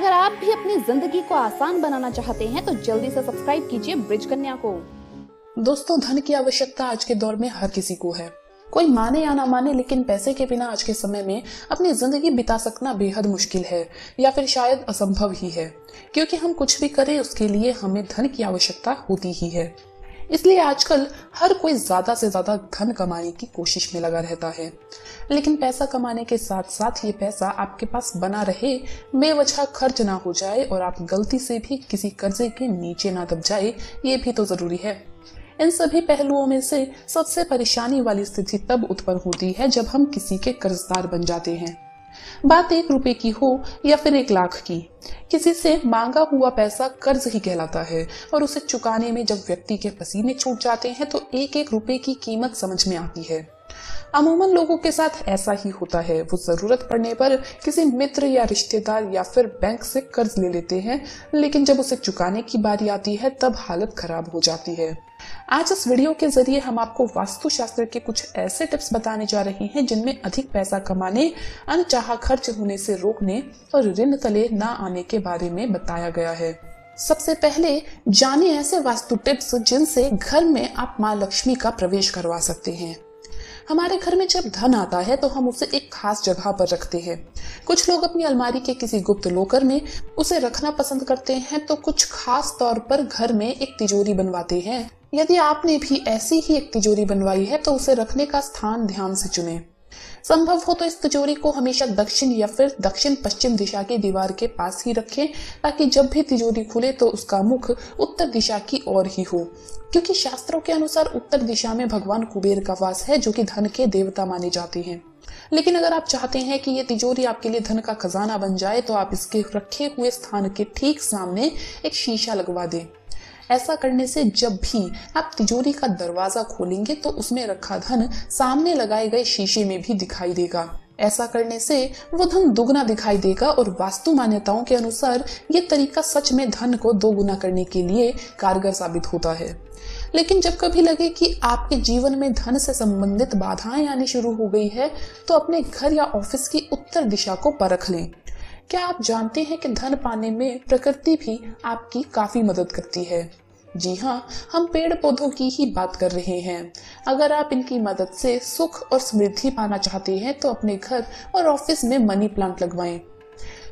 अगर आप भी अपनी ज़िंदगी को आसान बनाना चाहते हैं तो जल्दी से सब्सक्राइब कीजिए ब्रिज कन्या को। दोस्तों, धन की आवश्यकता आज के दौर में हर किसी को है। कोई माने या ना माने, लेकिन पैसे के बिना आज के समय में अपनी ज़िंदगी बिता सकना बेहद मुश्किल है, या फिर शायद असंभव ही है, क्योंकि हम कुछ भी करें, उसके लिए हमें धन की आवश्यकता होती ही है। इसलिए आजकल हर कोई ज़्यादा से ज़्यादा धन कमाने की कोशिश में लगा रहता है। लेकिन पैसा कमाने के साथ साथ ये पैसा आपके पास बना रहे, बेवजह खर्च ना हो जाए और आप गलती से भी किसी कर्जे के नीचे ना दब जाए, ये भी तो ज़रूरी है। इन सभी पहलुओं में से सबसे परेशानी वाली स्थिति तब उत्पन्न होती है जब हम किसी के कर्जदार बन जाते हैं। बात एक रुपए की हो या फिर एक लाख की। किसी से मांगा हुआ पैसा कर्ज ही कहलाता है और उसे चुकाने में जब व्यक्ति के पसीने छूट जाते हैं तो एक एक रुपए की कीमत समझ में आती है। अमूमन लोगों के साथ ऐसा ही होता है। वो ज़रूरत पड़ने पर किसी मित्र या रिश्तेदार या फिर बैंक से कर्ज ले लेते हैं, लेकिन जब उसे चुकाने की बारी आती है, तब हालत खराब हो जाती है। आज इस वीडियो के ज़रिए हम आपको वास्तुशास्त्र के कुछ ऐसे टिप्स बताने जा रहे हैं, जिनमें अधिक पैसा कमाने, अनचाहा खर्च होने से रोकने और ऋण तले न आने के बारे में बताया गया है। सबसे पहले, जाने ऐसे वास्तु टिप्स जिनसे घर में आप माँ लक्ष्मी का प्रवेश करवा सकते हैं। हमारे घर में जब धन आता है तो हम उसे एक खास जगह पर रखते हैं। कुछ लोग अपनी अलमारी के किसी गुप्त लोकर में उसे रखना पसंद करते हैं तो कुछ खास तौर पर घर में एक तिजोरी बनवाते हैं। यदि आपने भी ऐसी ही एक तिजोरी बनवाई है तो उसे रखने का स्थान ध्यान से चुने। संभव हो तो इस तिजोरी को हमेशा दक्षिण या फिर दक्षिण पश्चिम दिशा की दीवार के पास ही रखें, ताकि जब भी तिजोरी खुले तो उसका मुख उत्तर दिशा की ओर ही हो। क्योंकि शास्त्रों के अनुसार उत्तर दिशा में भगवान कुबेर का वास है, जो कि धन के देवता माने जाते हैं। लेकिन अगर आप चाहते हैं कि ये तिजोरी आपके लिए धन का खजाना बन जाए तो आप इसके रखे हुए स्थान के ठीक सामने एक शीशा लगवा दें। ऐसा करने से जब भी आप तिजोरी का दरवाज़ा खोलेंगे तो उसमें रखा धन सामने लगाए गए शीशे में भी दिखाई देगा। ऐसा करने से वो धन दोगुना दिखाई देगा और वास्तु मान्यताओं के अनुसार ये तरीका सच में धन को दोगुना करने के लिए कारगर साबित होता है। लेकिन जब कभी लगे कि आपके जीवन में धन से संबंधित बाधाएँ आनी शुरू हो गई है तो अपने घर या ऑफ़िस की उत्तर दिशा को परख लें। क्या आप जानते हैं कि धन पाने में प्रकृति भी आपकी काफ़ी मदद करती है? जी हाँ हम पेड़ पौधों की ही बात कर रहे हैं। अगर आप इनकी मदद से सुख और समृद्धि पाना चाहते हैं तो अपने घर और ऑफ़िस में मनी प्लांट लगवाएँ।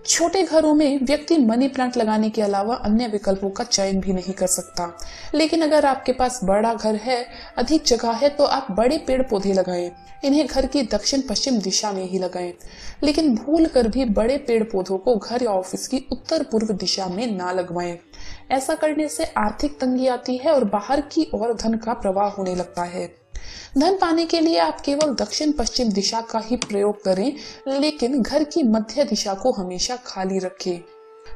छोटे घरों में व्यक्ति मनी प्लांट लगाने के अलावा अन्य विकल्पों का चयन भी नहीं कर सकता। लेकिन अगर आपके पास बड़ा घर है, अधिक जगह है तो आप बड़े पेड़ पौधे लगाएँ। इन्हें घर की दक्षिण पश्चिम दिशा में ही लगाएँ। लेकिन भूल कर भी बड़े पेड़ पौधों को घर या ऑफ़िस की उत्तर पूर्व दिशा में ना लगवाएँ। ऐसा करने से आर्थिक तंगी आती है और बाहर की ओर धन का प्रवाह होने लगता है। धन पाने के लिए आप केवल दक्षिण पश्चिम दिशा का ही प्रयोग करें, लेकिन घर की मध्य दिशा को हमेशा खाली रखें।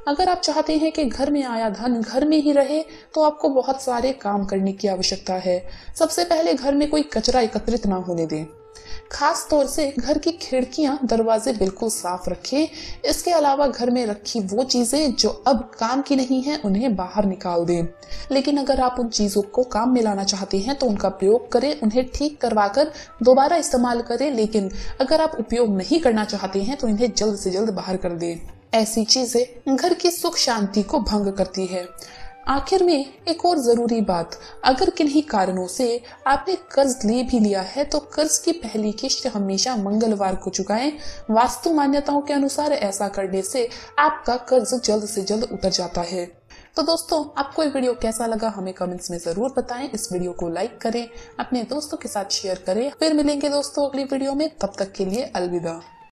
अगर आप चाहते हैं कि घर में आया धन घर में ही रहे तो आपको बहुत सारे काम करने की आवश्यकता है। सबसे पहले घर में कोई कचरा एकत्रित ना होने दें। खास तौर से घर की खिड़कियाँ दरवाजे बिल्कुल साफ़ रखें। इसके अलावा घर में रखी वो चीज़ें जो अब काम की नहीं है, उन्हें बाहर निकाल दें। लेकिन अगर आप उन चीज़ों को काम में लाना चाहते हैं तो उनका प्रयोग करें, उन्हें ठीक करवाकर दोबारा इस्तेमाल करें। लेकिन अगर आप उपयोग नहीं करना चाहते हैं तो इन्हें जल्द से जल्द बाहर कर दें। ऐसी चीज़ें घर की सुख शांति को भंग करती है। आखिर में एक और ज़रूरी बात, अगर किन्हीं कारणों से आपने कर्ज ले भी लिया है तो कर्ज की पहली किश्त हमेशा मंगलवार को चुकाएँ। वास्तु मान्यताओं के अनुसार ऐसा करने से आपका कर्ज जल्द से जल्द उतर जाता है। तो दोस्तों, आपको ये वीडियो कैसा लगा हमें कमेंट्स में ज़रूर बताएँ। इस वीडियो को लाइक करें, अपने दोस्तों के साथ शेयर करें। फिर मिलेंगे दोस्तों अगली वीडियो में, तब तक के लिए अलविदा।